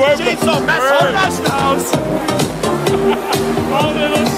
work. What, man? mess Chainsaw All the